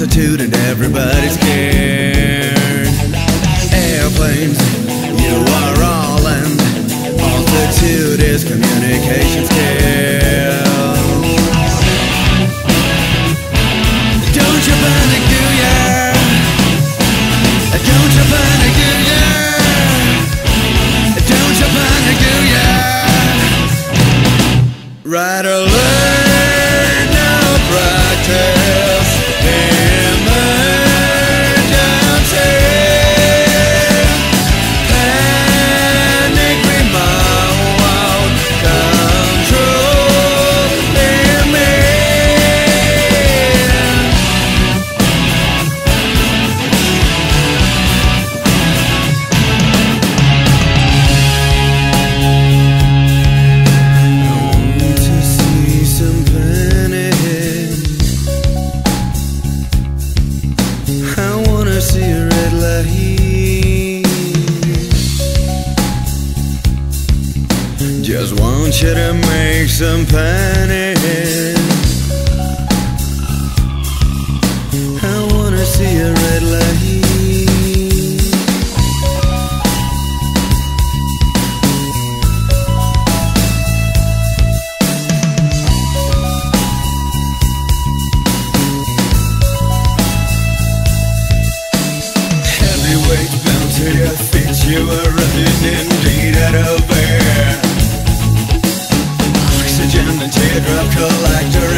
altitude and everybody's scared. Airplanes, you are all in. Altitude is communication skills. Don't you panic, do ya? Don't you panic, do ya? Don't you panic, do ya? Right some panic. I wanna see a red light. Heavyweight bound to your feet, you are running indeed out of. Oxygen and teardrop collector